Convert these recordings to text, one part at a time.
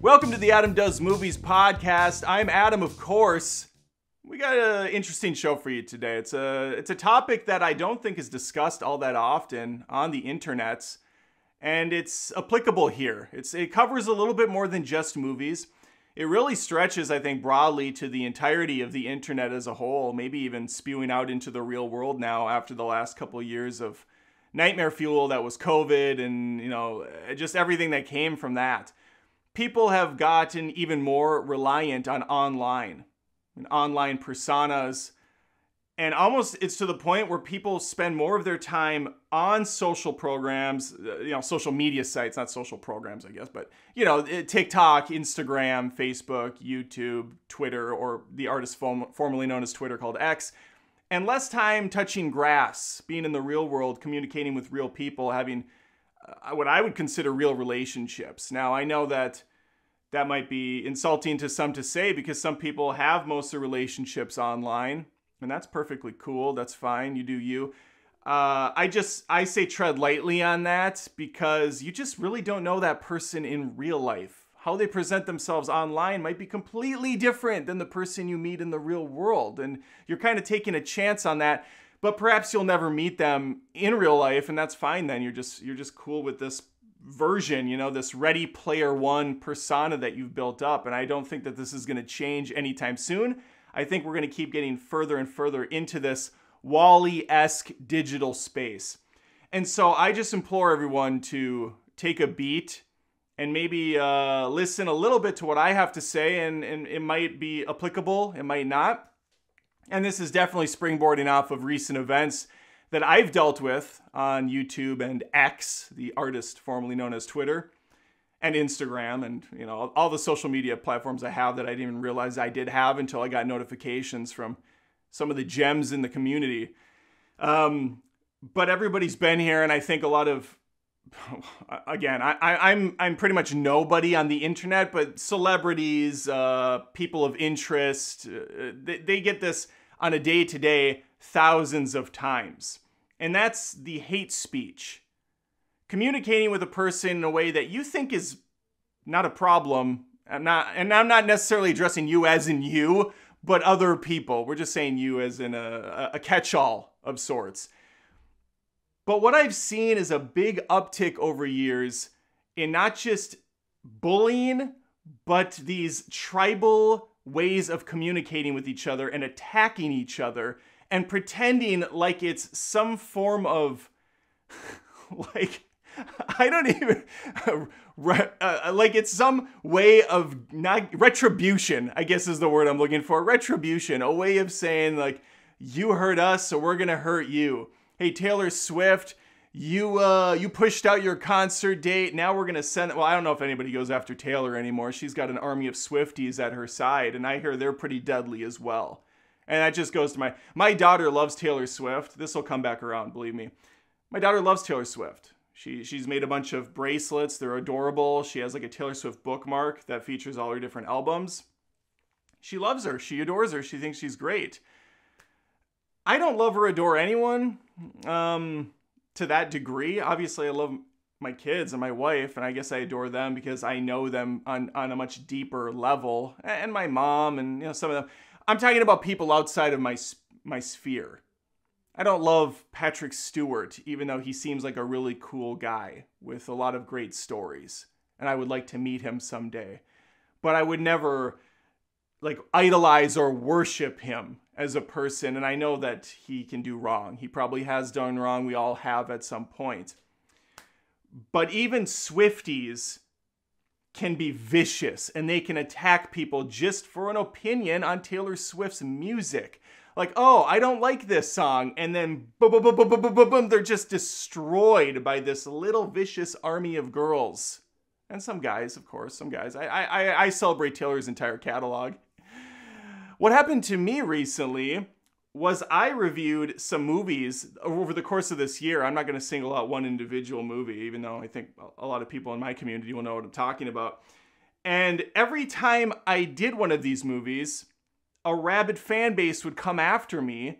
Welcome to the Adam Does Movies podcast. I'm Adam, of course. We got an interesting show for you today. It's a it's a topic that I don't think is discussed all that often on the internets, and it's applicable here. It's it covers a little bit more than just movies. It really stretches, I think, broadly to the entirety of the internet as a whole, maybe even spewing out into the real world now after the last couple of years of nightmare fuel that was COVID and, you know, eh, just everything that came from that. People have gotten even more reliant on online and online personas and almost it's to the point where people spend more of their time on social programs uh, you know social media sites not social programs i guess but you know eh, tiktok instagram facebook youtube twitter or the artist form- formerly known as twitter called x. And less time touching grass being in the real world communicating with real people having uh, what i would consider real relationships. Now i know that that might be insulting to some to say because some people have most of relationships online and that's perfectly cool. That's fine. You do you. Uh, i just i say tread lightly on that because you just really don't know that person in real life. How they present themselves online might be completely different than the person you meet in the real world. And you're kind of taking a chance on that but perhaps you'll never meet them in real life and that's fine then. You're just you're just cool with this version, you know, this Ready Player One persona that you've built up. And I don't think that this is going to change anytime soon. I think we're going to keep getting further and further into this WALL-E esque digital space. And so I just implore everyone to take a beat and maybe uh, listen a little bit to what I have to say, and, and it might be applicable, it might not. And this is definitely springboarding off of recent events that I've dealt with on YouTube and X, the artist formerly known as Twitter, and Instagram, and you know all the social media platforms I have that I didn't even realize I did have until I got notifications from some of the gems in the community. Um, but everybody's been here, and I think a lot of again, I, I, am I'm, I'm pretty much nobody on the internet, but celebrities, uh, people of interest, uh, they, they get this on a day to day thousands of times. And that's the hate speech. Communicating with a person in a way that you think is not a problem. I'm not, and I'm not necessarily addressing you as in you, but other people. We're just saying you as in a, a catch all of sorts. But what I've seen is a big uptick over years in not just bullying, but these tribal ways of communicating with each other and attacking each other and pretending like it's some form of like I don't even uh, like it's some way of not retribution. I guess is the word I'm looking for. Retribution, a way of saying like you hurt us, so we're gonna hurt you. Hey Taylor Swift, you uh you pushed out your concert date. Now we're gonna send. Well, I don't know if anybody goes after Taylor anymore. She's got an army of Swifties at her side, and I hear they're pretty deadly as well. And that just goes to my my daughter loves Taylor Swift. This will come back around, believe me. My daughter loves Taylor Swift. She she's made a bunch of bracelets. They're adorable. She has like a Taylor Swift bookmark that features all her different albums. She loves her. She adores her. She thinks she's great. I don't love or adore anyone um, to that degree. Obviously, I love my kids and my wife, and I guess I adore them because I know them on, on a much deeper level, and my mom, and you know some of them. I'm talking about people outside of my my sphere. I don't love Patrick Stewart, even though he seems like a really cool guy with a lot of great stories, and I would like to meet him someday. But I would never like idolize or worship him as a person, and I know that he can do wrong. He probably has done wrong. We all have at some point. But even Swifties can be vicious and they can attack people just for an opinion on Taylor Swift's music. Like, oh, I don't like this song. And then boom, boom, boom, boom, boom, boom, boom, they're just destroyed by this little vicious army of girls. And some guys, of course, some guys. I, I, I celebrate Taylor's entire catalog. What happened to me recently was I reviewed some movies over the course of this year. I'm not going to single out one individual movie, even though I think a lot of people in my community will know what I'm talking about. And every time I did one of these movies, a rabid fan base would come after me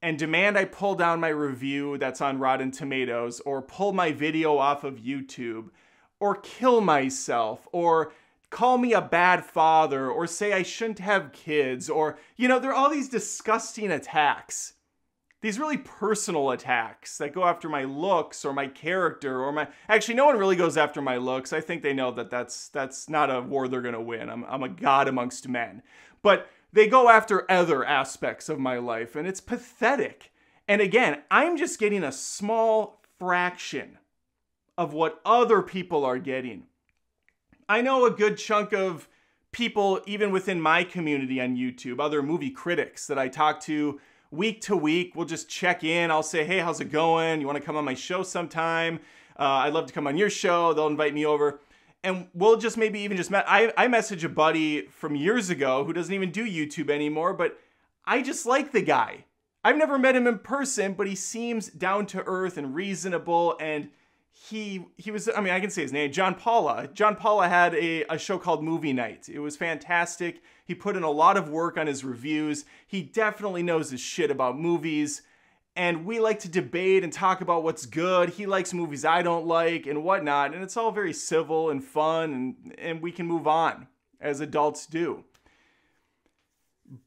and demand I pull down my review that's on Rotten Tomatoes, or pull my video off of YouTube, or kill myself, or call me a bad father, or say I shouldn't have kids, or, you know, there are all these disgusting attacks. These really personal attacks that go after my looks or my character or my actually no one really goes after my looks. I think they know that that's that's not a war they're going to win. I'm I'm a god amongst men. But they go after other aspects of my life, and it's pathetic. And again, I'm just getting a small fraction of what other people are getting. I know a good chunk of people, even within my community on YouTube, other movie critics that I talk to week to week. We'll just check in. I'll say, hey, how's it going? You want to come on my show sometime? Uh, I'd love to come on your show. They'll invite me over and we'll just maybe even just met. I I message a buddy from years ago who doesn't even do YouTube anymore, but I just like the guy. I've never met him in person, but he seems down to earth and reasonable and he he was I mean I can say his name John Paula. John Paula had a, a show called Movie Night. It was fantastic. He put in a lot of work on his reviews. He definitely knows his shit about movies and we like to debate and talk about what's good. He likes movies I don't like and whatnot, and it's all very civil and fun, and, and we can move on as adults do.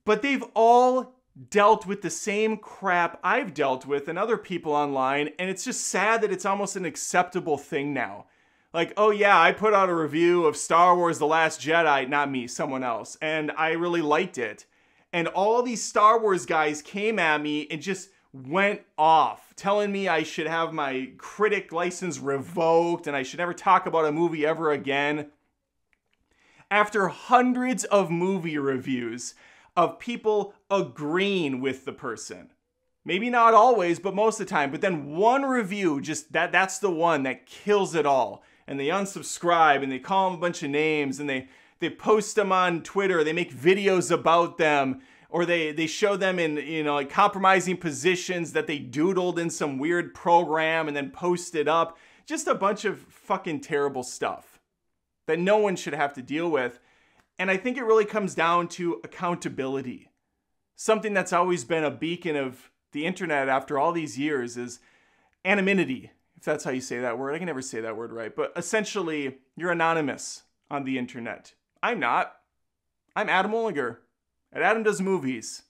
But they've all dealt with the same crap I've dealt with and other people online, and it's just sad that it's almost an acceptable thing now. Like, oh yeah, I put out a review of Star Wars The Last Jedi, not me, someone else, and I really liked it. And all these Star Wars guys came at me and just went off telling me I should have my critic license revoked and I should never talk about a movie ever again. After hundreds of movie reviews of people agreeing with the person. Maybe not always, but most of the time. But then one review, just that that's the one that kills it all. And they unsubscribe and they call them a bunch of names and they they post them on Twitter, they make videos about them or they they show them in you know like compromising positions that they doodled in some weird program and then posted up. Just a bunch of fucking terrible stuff that no one should have to deal with. And i think it really comes down to accountability. Something that's always been a beacon of the internet after all these years is anonymity if that's how you say that word. I can never say that word right. But essentially you're anonymous on the internet. I'm not. I'm adam Olinger at Adam Does Movies.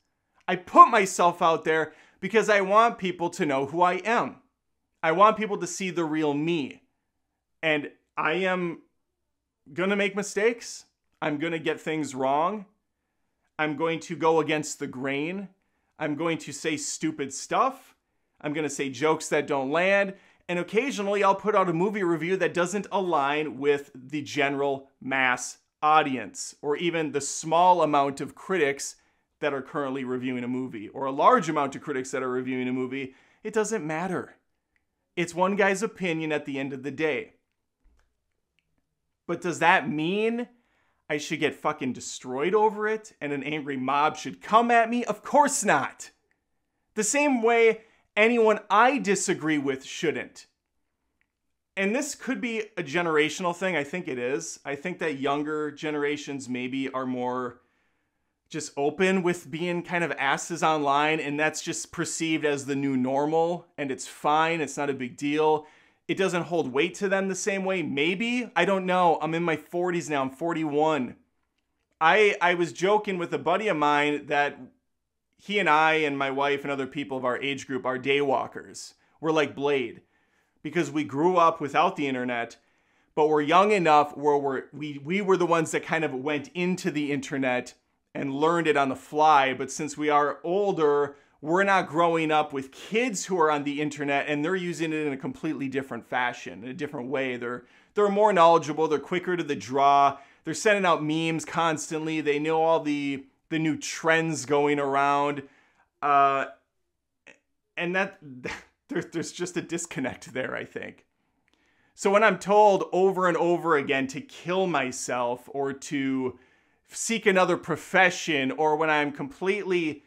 I put myself out there because I want people to know who I am. I want people to see the real me. And I am gonna make mistakes. I'm gonna get things wrong. I'm going to go against the grain. I'm going to say stupid stuff. I'm gonna say jokes that don't land. And occasionally I'll put out a movie review that doesn't align with the general mass audience or even the small amount of critics that are currently reviewing a movie or a large amount of critics that are reviewing a movie, it doesn't matter. It's one guy's opinion at the end of the day. But does that mean I should get fucking destroyed over it and an angry mob should come at me? Of course not. The same way anyone I disagree with shouldn't and this could be a generational thing. I think it is. I think that younger generations maybe are more just open with being kind of asses online, and that's just perceived as the new normal, and it's fine. It's not a big deal. It doesn't hold weight to them the same way. Maybe. I don't know. I'm in my 40s now. I'm 41. I, I was joking with a buddy of mine that he and I and my wife and other people of our age group are daywalkers. We're like Blade because we grew up without the internet, but we're young enough where we're, we, we were the ones that kind of went into the internet and learned it on the fly. But since we are older, we're not growing up with kids who are on the internet and they're using it in a completely different fashion, in a different way. They're, they're more knowledgeable, they're quicker to the draw, they're sending out memes constantly, they know all the, the new trends going around. Uh, and that there, there's just a disconnect there, I think. So when I'm told over and over again to kill myself or to seek another profession, or when I'm completely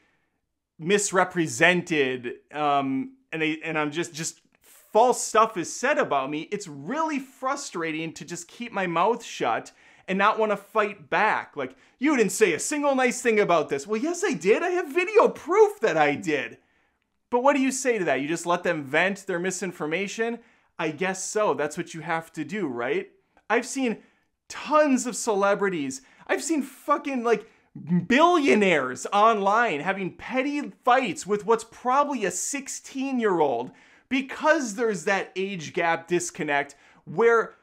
misrepresented um, and, and I'm just just false stuff is said about me, it's really frustrating to just keep my mouth shut and not want to fight back. Like, you didn't say a single nice thing about this. Well, yes, I did. I have video proof that I did. But what do you say to that? You just let them vent their misinformation? I guess so. That's what you have to do, right? I've seen tons of celebrities. I've seen fucking like billionaires online having petty fights with what's probably a 16 year old because there's that age gap disconnect where,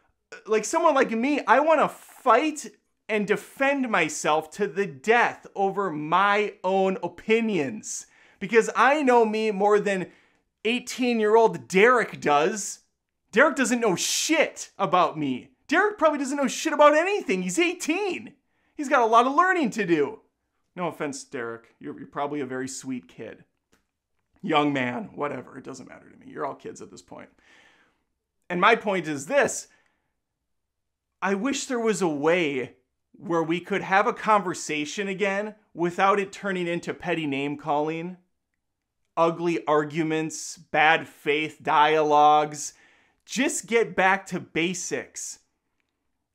like, someone like me, I want to fight and defend myself to the death over my own opinions because I know me more than 18 year old Derek does. Derek doesn't know shit about me. Derek probably doesn't know shit about anything. He's 18. He's got a lot of learning to do. No offense, Derek. You're, you're probably a very sweet kid. Young man, whatever. It doesn't matter to me. You're all kids at this point. And my point is this I wish there was a way where we could have a conversation again without it turning into petty name calling, ugly arguments, bad faith dialogues. Just get back to basics.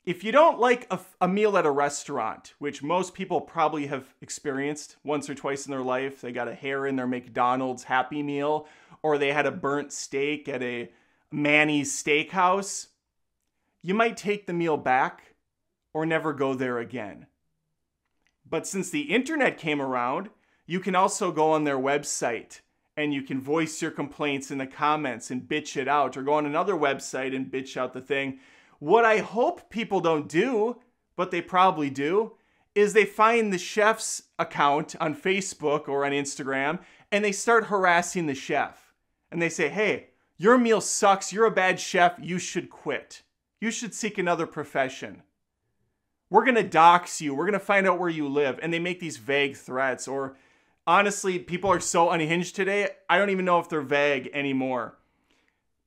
If you don't like a, a, meal at a restaurant, which most people probably have experienced once or twice in their life, they got a hair in their McDonald's Happy Meal, or they had a burnt steak at a Manny's Steakhouse, you might take the meal back or never go there again. But since the internet came around, you can also go on their website and you can voice your complaints in the comments and bitch it out, or go on another website and bitch out the thing what I hope people don't do, but they probably do, is they find the chef's account on Facebook or on Instagram and they start harassing the chef. And they say, hey, your meal sucks. You're a bad chef. You should quit. You should seek another profession. We're going to dox you. We're going to find out where you live. And they make these vague threats. Or honestly, people are so unhinged today, I don't even know if they're vague anymore.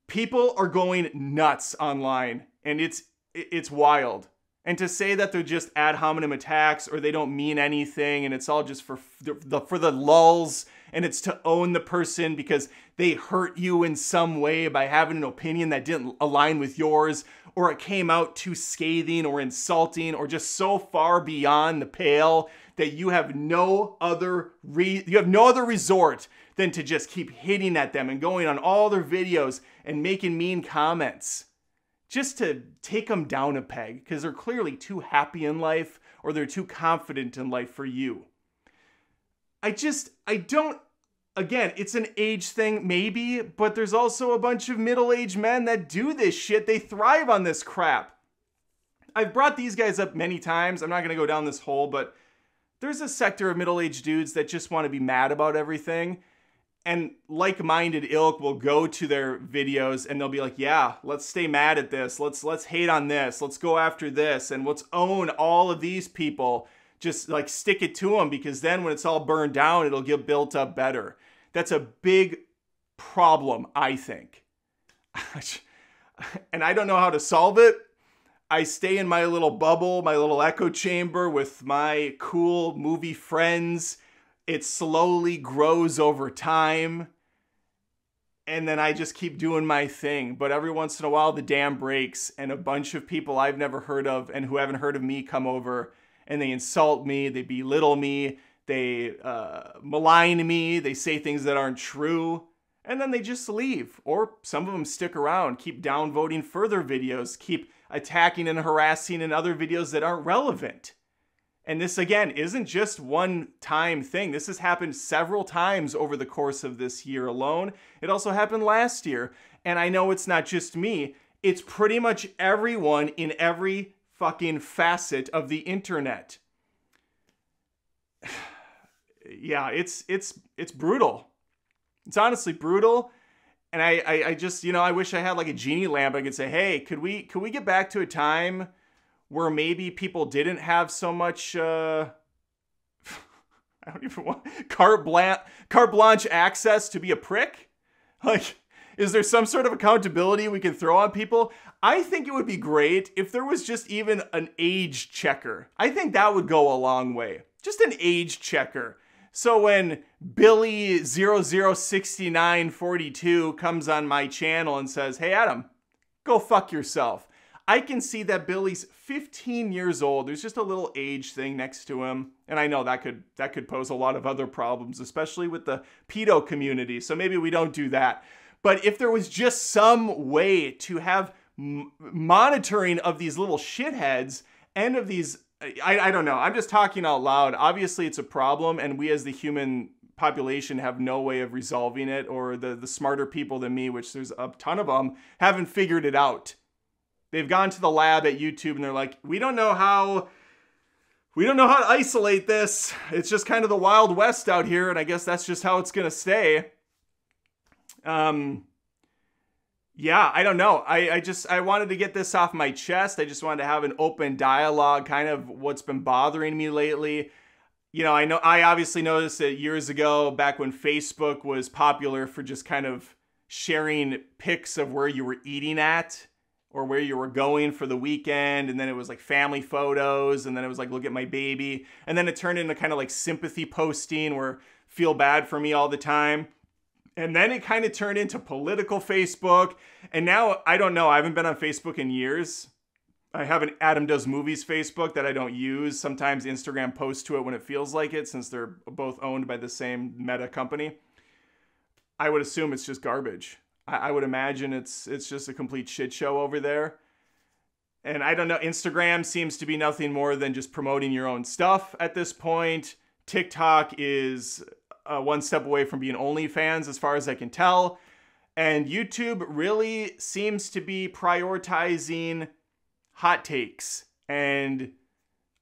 People are going nuts online and it's it's wild. And to say that they're just ad hominem attacks or they don't mean anything and it's all just for the for the lulls and it's to own the person because they hurt you in some way by having an opinion that didn't align with yours or it came out too scathing or insulting or just so far beyond the pale that you have no other re- you have no other resort than to just keep hitting at them and going on all their videos and making mean comments just to take them down a peg because they're clearly too happy in life or they're too confident in life for you. I just, I don't, again, it's an age thing, maybe, but there's also a bunch of middle aged men that do this shit. They thrive on this crap. I've brought these guys up many times. I'm not going to go down this hole, but there's a sector of middle aged dudes that just want to be mad about everything and like-minded ilk will go to their videos and they'll be like yeah let's stay mad at this let's let's hate on this let's go after this and let's own all of these people just like stick it to them because then when it's all burned down it'll get built up better. That's a big problem i think. And i don't know how to solve it. I stay in my little bubble, my little echo chamber with my cool movie friends. It slowly grows over time. And then I just keep doing my thing. But every once in a while, the dam breaks, and a bunch of people I've never heard of and who haven't heard of me come over and they insult me, they belittle me, they uh, malign me, they say things that aren't true, and then they just leave. Or some of them stick around, keep downvoting further videos, keep attacking and harassing in other videos that aren't relevant. And this, again, isn't just one time thing. This has happened several times over the course of this year alone. It also happened last year. And I know it's not just me, it's pretty much everyone in every fucking facet of the internet. yeah, it's it's it's brutal. It's honestly brutal. And I, I, I just, you know, I wish I had like a genie lamp. I could say, hey, could we could we get back to a time where maybe people didn't have so much uh, I don't even want carte blanche, carte blanche access to be a prick? Like, is there some sort of accountability we can throw on people? I think it would be great if there was just even an age checker. I think that would go a long way. Just an age checker. So when Billy 006942 comes on my channel and says, Hey Adam, go fuck yourself. I can see that Billy's 15 years old. There's just a little age thing next to him. And I know that could that could pose a lot of other problems, especially with the pedo community. So maybe we don't do that. But if there was just some way to have m- monitoring of these little shitheads and of these I, I don't know. I'm just talking out loud. Obviously, it's a problem, and we as the human population have no way of resolving it, or the, the smarter people than me, which there's a ton of them, haven't figured it out. They've gone to the lab at YouTube and they're like, we don't know how. We don't know how to isolate this. It's just kind of the Wild West out here, and I guess that's just how it's gonna stay. Um, yeah, I don't know. I, I just I wanted to get this off my chest. I just wanted to have an open dialogue, kind of what's been bothering me lately. You know, I know I obviously noticed that years ago, back when Facebook was popular for just kind of sharing pics of where you were eating at or where you were going for the weekend and then it was like family photos and then it was like look at my baby and then it turned into kind of like sympathy posting where feel bad for me all the time and then it kind of turned into political Facebook. And now I don't know. I haven't been on Facebook in years. I have an Adam Does Movies Facebook that I don't use. Sometimes Instagram posts to it when it feels like it, since they're both owned by the same meta company. I would assume it's just garbage. I, I would imagine it's it's just a complete shit show over there. And I don't know, Instagram seems to be nothing more than just promoting your own stuff at this point. TikTok is uh, one step away from being OnlyFans, as far as I can tell. And YouTube really seems to be prioritizing hot takes and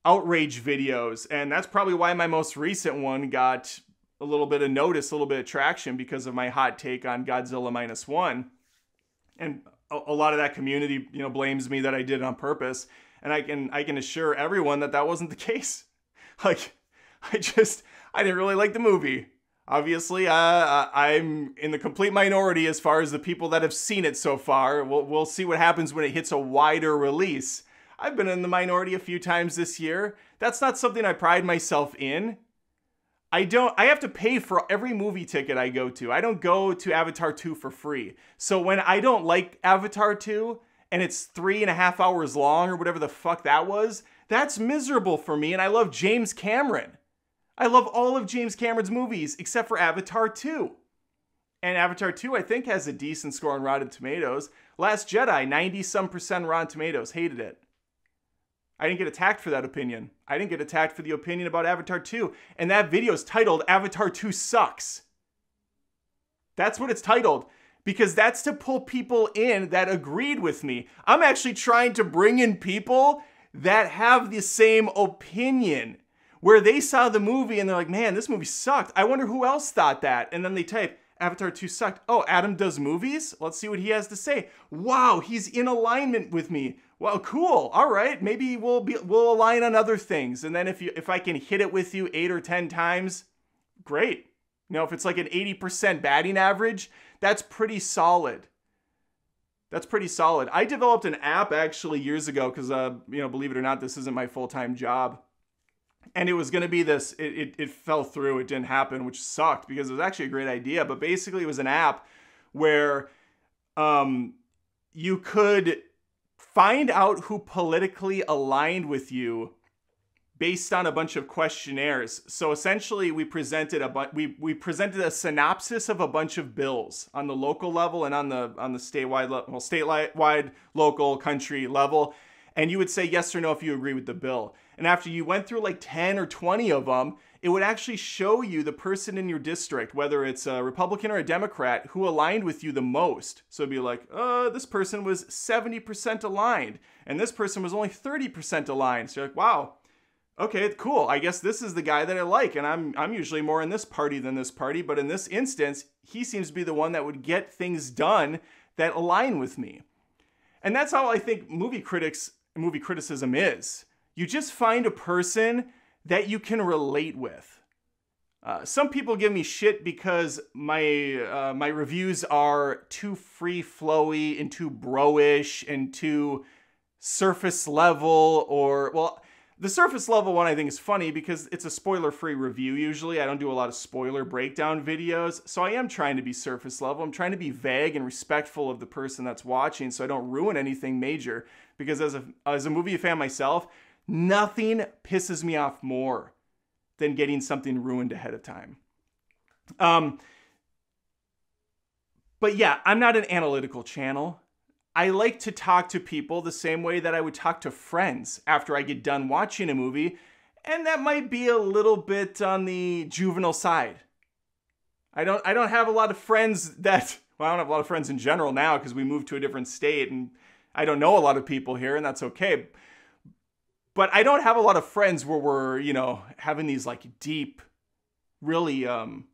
outrage videos. And that's probably why my most recent one got a little bit of notice, a little bit of traction because of my hot take on Godzilla minus one. And a, a lot of that community, you know, blames me that I did it on purpose. And I can I can assure everyone that that wasn't the case. Like I just I didn't really like the movie obviously, uh, uh, I'm in the complete minority as far as the people that have seen it so far. We'll, we'll see what happens when it hits a wider release. I've been in the minority a few times this year. That's not something I pride myself in. I don't, I have to pay for every movie ticket I go to. I don't go to Avatar 2 for free. So when I don't like Avatar 2 and it's three and a half hours long or whatever the fuck that was, that's miserable for me. And I love James Cameron. I love all of James Cameron's movies except for Avatar 2. And Avatar 2, I think, has a decent score on Rotten Tomatoes. Last Jedi, 90 some percent Rotten Tomatoes. Hated it. I didn't get attacked for that opinion. I didn't get attacked for the opinion about Avatar 2. And that video is titled Avatar 2 Sucks. That's what it's titled because that's to pull people in that agreed with me. I'm actually trying to bring in people that have the same opinion where they saw the movie and they're like, man, this movie sucked. I wonder who else thought that. And then they type, Avatar 2 sucked. Oh, Adam does movies? Let's see what he has to say. Wow, he's in alignment with me. Well, cool. All right, maybe we'll be we'll align on other things. And then if you if I can hit it with you 8 or 10 times, great. You know, if it's like an 80% batting average, that's pretty solid. That's pretty solid. I developed an app actually years ago cuz uh, you know, believe it or not, this isn't my full-time job and it was going to be this it, it, it, fell through it didn't happen which sucked because it was actually a great idea but basically it was an app where um, you could find out who politically aligned with you based on a bunch of questionnaires. So essentially we presented a bu- we, we presented a synopsis of a bunch of bills on the local level and on the on the statewide le- well statewide wide, local country level and you would say yes or no if you agree with the bill and after you went through like 10 or 20 of them, it would actually show you the person in your district, whether it's a Republican or a Democrat, who aligned with you the most. So it'd be like, uh, this person was 70% aligned, and this person was only 30% aligned. So you're like, wow, okay, cool. I guess this is the guy that I like, and I'm I'm usually more in this party than this party, but in this instance, he seems to be the one that would get things done that align with me. And that's how I think movie critics movie criticism is you just find a person that you can relate with. Uh, some people give me shit because my uh, my reviews are too free flowy and too broish and too surface level or well The surface level one I think is funny because it's a spoiler free review usually. I don't do a lot of spoiler breakdown videos. So I am trying to be surface level. I'm trying to be vague and respectful of the person that's watching so I don't ruin anything major. Because as a, as a movie fan myself, nothing pisses me off more than getting something ruined ahead of time. Um, but yeah, I'm not an analytical channel. I like to talk to people the same way that I would talk to friends after I get done watching a movie, and that might be a little bit on the juvenile side. I don't I don't have a lot of friends that well, I don't have a lot of friends in general now because we moved to a different state and I don't know a lot of people here and that's okay. But I don't have a lot of friends where we're, you know, having these like deep really um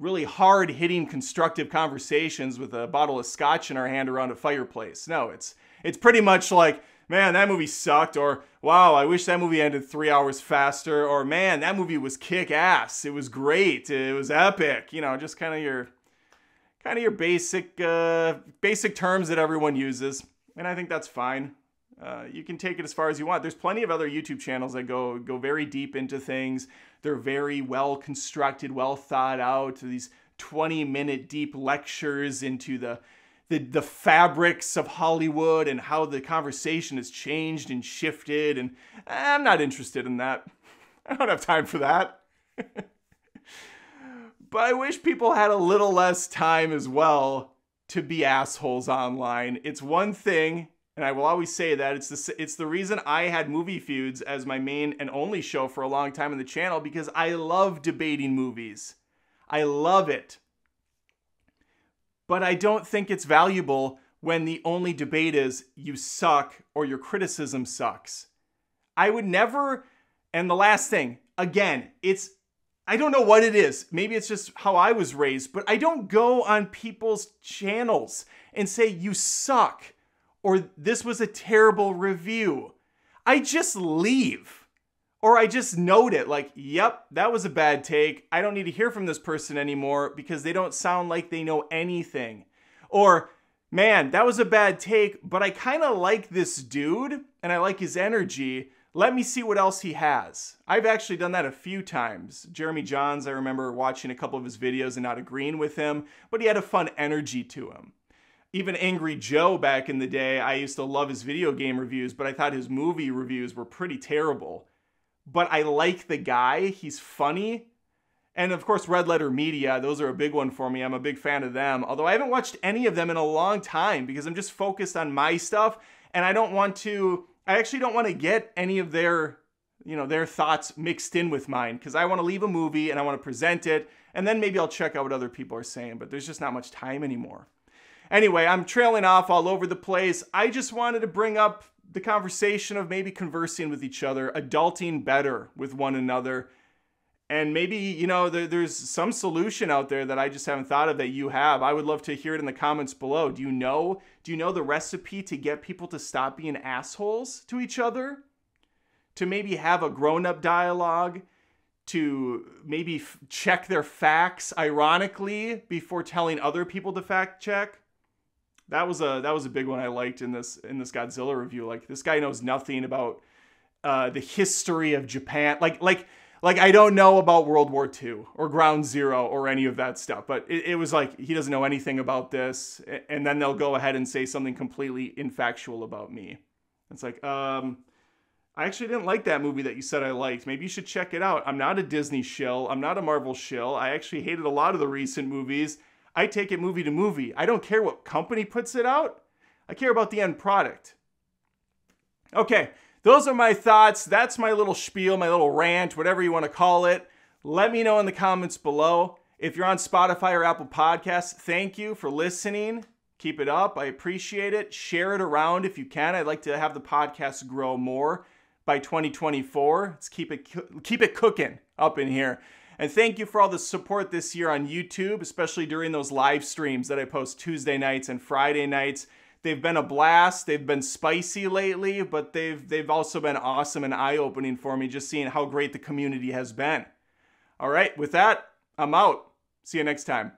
really hard hitting constructive conversations with a bottle of scotch in our hand around a fireplace. No, it's it's pretty much like, man, that movie sucked, or wow, I wish that movie ended three hours faster, or man, that movie was kick ass. It was great. It was epic. You know, just kind of your kind of your basic uh, basic terms that everyone uses, and I think that's fine. Uh, you can take it as far as you want. There's plenty of other YouTube channels that go go very deep into things. They're very well constructed, well thought out. These 20 minute deep lectures into the the, the fabrics of Hollywood and how the conversation has changed and shifted. And I'm not interested in that. I don't have time for that. but I wish people had a little less time as well to be assholes online. It's one thing and I will always say that it's the it's the reason I had movie feuds as my main and only show for a long time in the channel because I love debating movies. I love it. But I don't think it's valuable when the only debate is you suck or your criticism sucks. I would never and the last thing, again, it's I don't know what it is. Maybe it's just how I was raised, but I don't go on people's channels and say you suck or this was a terrible review. I just leave. Or I just note it like, yep, that was a bad take. I don't need to hear from this person anymore because they don't sound like they know anything. Or, man, that was a bad take, but I kind of like this dude and I like his energy. Let me see what else he has. I've actually done that a few times. Jeremy Jahns, I remember watching a couple of his videos and not agreeing with him, but he had a fun energy to him even Angry Joe back in the day, I used to love his video game reviews, but I thought his movie reviews were pretty terrible. But I like the guy, he's funny. And of course, Red Letter Media, those are a big one for me. I'm a big fan of them. Although I haven't watched any of them in a long time because I'm just focused on my stuff and I don't want to I actually don't want to get any of their you know their thoughts mixed in with mine because I want to leave a movie and I want to present it and then maybe I'll check out what other people are saying, but there's just not much time anymore. Anyway, I'm trailing off all over the place. I just wanted to bring up the conversation of maybe conversing with each other, adulting better with one another. And maybe, you know, there, there's some solution out there that I just haven't thought of that you have. I would love to hear it in the comments below. Do you know? Do you know the recipe to get people to stop being assholes to each other? To maybe have a grown up dialogue? To maybe check their facts ironically before telling other people to fact check? That was a that was a big one I liked in this in this Godzilla review. Like this guy knows nothing about uh, the history of Japan. Like like like I don't know about World War II or Ground Zero or any of that stuff. But it, it was like he doesn't know anything about this, and then they'll go ahead and say something completely infactual about me. It's like um. I actually didn't like that movie that you said I liked. Maybe you should check it out. I'm not a Disney shill. I'm not a Marvel shill. I actually hated a lot of the recent movies I take it movie to movie. I don't care what company puts it out. I care about the end product. Okay, those are my thoughts. That's my little spiel, my little rant, whatever you want to call it. Let me know in the comments below. If you're on Spotify or Apple Podcasts, thank you for listening. Keep it up. I appreciate it. Share it around if you can. I'd like to have the podcast grow more by 2024. Let's keep it keep it cooking up in here. And thank you for all the support this year on YouTube, especially during those live streams that I post Tuesday nights and Friday nights. They've been a blast. They've been spicy lately, but they've they've also been awesome and eye-opening for me just seeing how great the community has been. All right, with that, I'm out. See you next time.